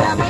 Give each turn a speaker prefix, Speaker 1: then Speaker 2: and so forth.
Speaker 1: Cam.